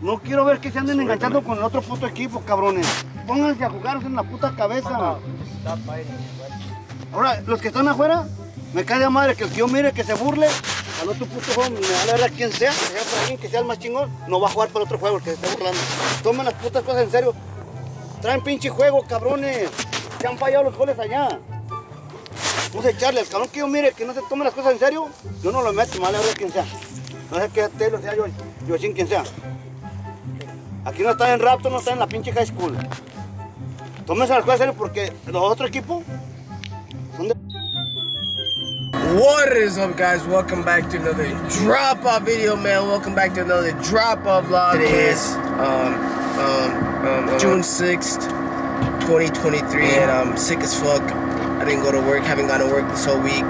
No quiero ver que se anden enganchando con el otro puto equipo, cabrones. Pónganse a jugar en la puta cabeza. Ahora, los que están afuera, me cae de madre que el yo mire que se burle al otro puto juego, me da la verdad quién sea, que sea para alguien que sea el más chingón, no va a jugar para otro juego el que se está burlando. Tomen las putas cosas en serio. Traen pinche juego, cabrones. Se han fallado los goles allá. Puse a echarle al cabrón que yo mire que no se tome las cosas en serio, yo no lo meto, me da la verdad quién sea. No sé qué Taylor sea yo, yo sin quien sea. Aquí no en Raptor, no en la pinche high school. Tómense las cosas porque los otros equipos son de... What is up, guys? Welcome back to another drop off video, man. Welcome back to another drop off vlog. Today is um, um, um, June 6th, 2023, and I'm sick as fuck. I didn't go to work, haven't gone to work this whole week,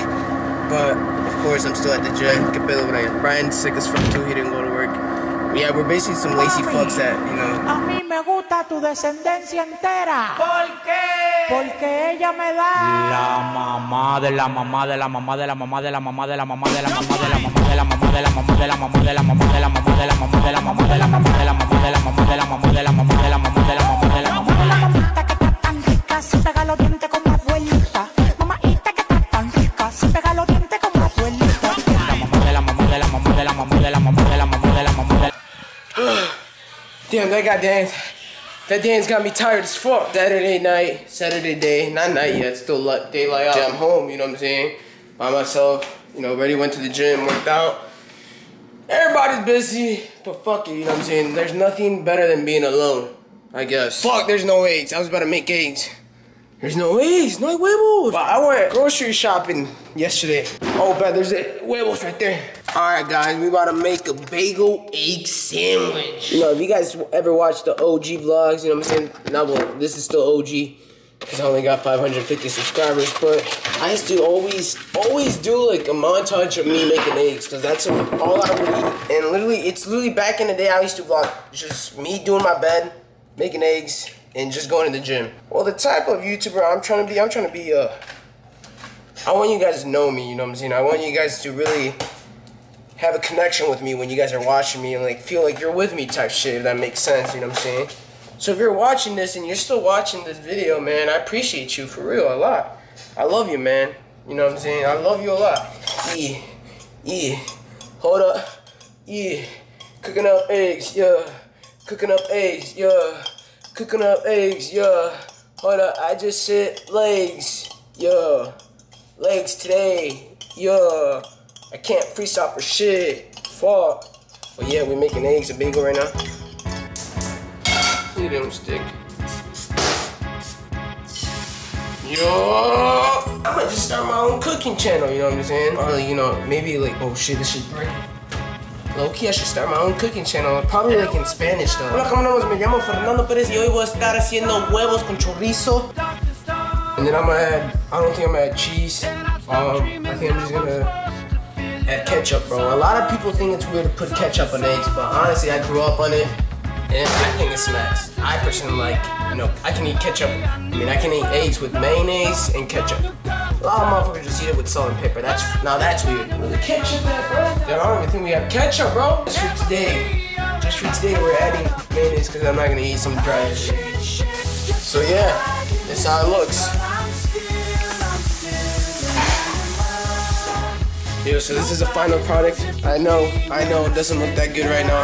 but of course, I'm still at the gym. ¿Qué pedo, Brian? Brian's sick as fuck too, he didn't go to work. Yeah, we're basically some lazy fucks that, you know. A mí me gusta tu descendencia entera. ¿Por qué? Porque ella me da La mamá de la mamá de la mamá de la mamá de la mamá de la mamá de la mamá de la mamá de la mamá Damn, that goddamn, that dance got me tired as fuck. Saturday night, Saturday day, not night yet, still li- daylight out. I'm home, you know what I'm saying? By myself, you know, already went to the gym, worked out. Everybody's busy, but fuck it, you know what I'm saying? There's nothing better than being alone, I guess. Fuck, there's no eggs. I was about to make eggs. There's no eggs, no huevos. But I went grocery shopping yesterday. Oh, bet there's a huevos right there. All right, guys, we about to make a bagel egg sandwich. You know, if you guys ever watched the OG vlogs, you know what I'm saying? Now, well, this is still OG because I only got 550 subscribers. But I used to always, always do like a montage of me making eggs because that's all I would eat. And literally, it's literally back in the day I used to vlog just me doing my bed, making eggs, and just going to the gym. Well, the type of YouTuber I'm trying to be, I'm trying to be, uh, I want you guys to know me, you know what I'm saying? I want you guys to really have a connection with me when you guys are watching me and like feel like you're with me type shit, if that makes sense, you know what I'm saying? So if you're watching this and you're still watching this video, man, I appreciate you for real a lot. I love you, man. You know what I'm saying? I love you a lot. E, e, Hold up. e, Cooking up eggs, yeah. Cooking up eggs, yeah. Cooking up eggs, yeah. Hold up, I just said legs, yeah. Legs today, yeah. I can't freestyle for shit. Fuck. But yeah, we're making eggs and bagel right now. At them stick. Yo, I might just start my own cooking channel, you know what I'm saying? Or, you know, maybe like, oh shit, this shit break. Low key, I should start my own cooking channel. Probably like in Spanish though. Hola, ¿cómo andamos? Me llamo Fernando Pérez y hoy voy a estar haciendo huevos con chorizo. And then I'm gonna add, I don't think I'm gonna add cheese. Um, I think I'm just gonna add ketchup, bro. A lot of people think it's weird to put ketchup on eggs, but honestly, I grew up on it, and I think it smacks. I personally like, you know, I can eat ketchup. I mean, I can eat eggs with mayonnaise and ketchup. A lot of motherfuckers just eat it with salt and pepper. That's now that's weird. Where's the ketchup at, bro? Dude, I don't even think we have ketchup, bro. Just for today, just for today, we're adding mayonnaise because I'm not gonna eat some dry shit. So yeah, that's how it looks. Yo, so this is the final product. I know, I know it doesn't look that good right now,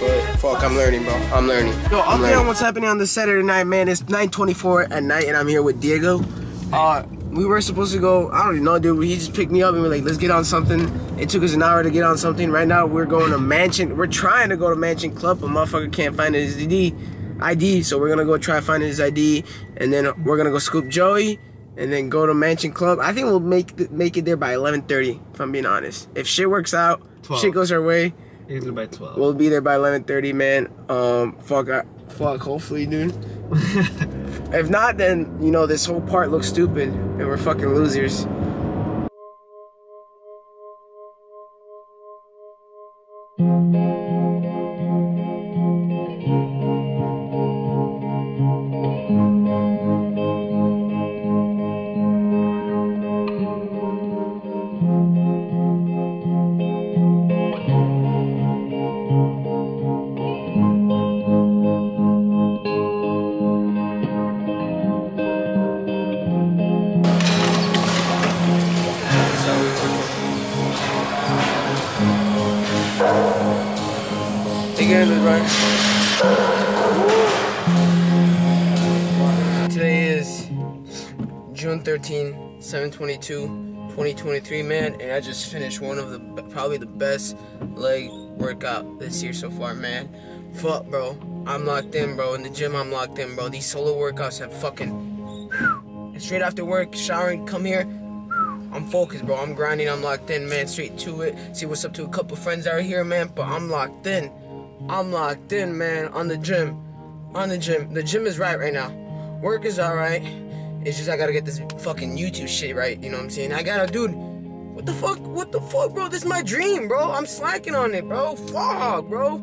but fuck, I'm learning, bro. I'm learning. Yo, I'm update on what's happening on this Saturday night, man. It's 9:24 at night, and I'm here with Diego. Uh, we were supposed to go. I don't even know, dude. He just picked me up and we're like, let's get on something. It took us an hour to get on something. Right now, we're going to Mansion. We're trying to go to Mansion Club, but motherfucker can't find his ID. ID. So we're gonna go try finding his ID, and then we're gonna go scoop Joey and then go to Mansion Club. I think we'll make make it there by 11:30. If I'm being honest, if shit works out, 12. shit goes our way, Either by 12. we'll be there by 11:30, man. Um, fuck, I, fuck. Hopefully, dude. if not, then you know this whole part looks stupid, and we're fucking losers. 113, 722, 2023, man. And I just finished one of the probably the best leg workout this year so far, man. Fuck, bro. I'm locked in, bro. In the gym, I'm locked in, bro. These solo workouts have fucking. And straight after work, showering, come here. I'm focused, bro. I'm grinding. I'm locked in, man. Straight to it. See what's up to a couple friends out here, man. But I'm locked in. I'm locked in, man. On the gym. On the gym. The gym is right right now. Work is alright it's just I gotta get this fucking YouTube shit right. You know what I'm saying? I gotta, dude. What the fuck? What the fuck, bro? This is my dream, bro. I'm slacking on it, bro. Fuck, bro.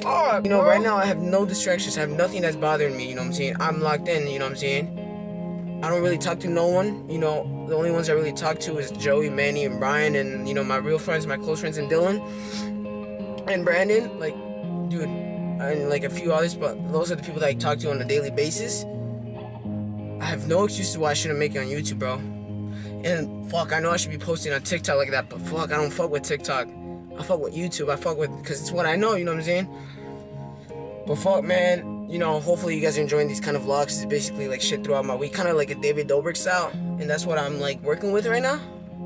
Fuck. You know, bro. right now I have no distractions. I have nothing that's bothering me. You know what I'm saying? I'm locked in. You know what I'm saying? I don't really talk to no one. You know, the only ones I really talk to is Joey, Manny, and Brian, and you know my real friends, my close friends, and Dylan and Brandon. Like, dude, and like a few others, but those are the people that I talk to on a daily basis. I have no excuse why I shouldn't make it on YouTube, bro. And fuck, I know I should be posting on TikTok like that, but fuck, I don't fuck with TikTok. I fuck with YouTube. I fuck with because it's what I know. You know what I'm saying? But fuck, man. You know, hopefully you guys are enjoying these kind of vlogs. It's basically like shit throughout my week, kind of like a David Dobrik style, and that's what I'm like working with right now.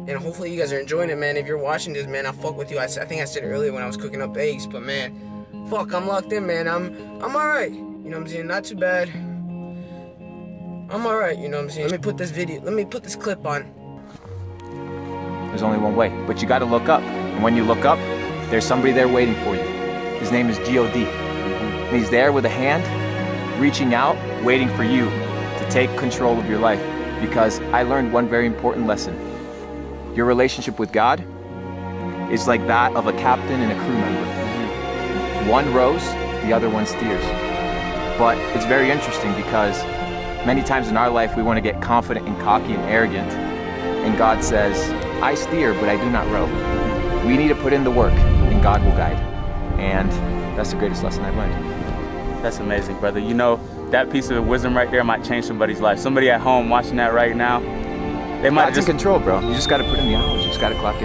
And hopefully you guys are enjoying it, man. If you're watching this, man, I fuck with you. I think I said it earlier when I was cooking up eggs, but man, fuck, I'm locked in, man. I'm I'm alright. You know what I'm saying? Not too bad. I'm alright. You know what I'm saying? Let me put this video. Let me put this clip on. There's only one way, but you got to look up. And when you look up, there's somebody there waiting for you. His name is God. And he's there with a hand, reaching out, waiting for you to take control of your life. Because I learned one very important lesson. Your relationship with God is like that of a captain and a crew member. One rows, the other one steers. But it's very interesting because many times in our life we want to get confident and cocky and arrogant. And God says, I steer, but I do not row. We need to put in the work, and God will guide. And that's the greatest lesson I've learned. That's amazing, brother. You know, that piece of wisdom right there might change somebody's life. Somebody at home watching that right now, they might God's just in control, bro. You just got to put in the hours. You just got to clock in.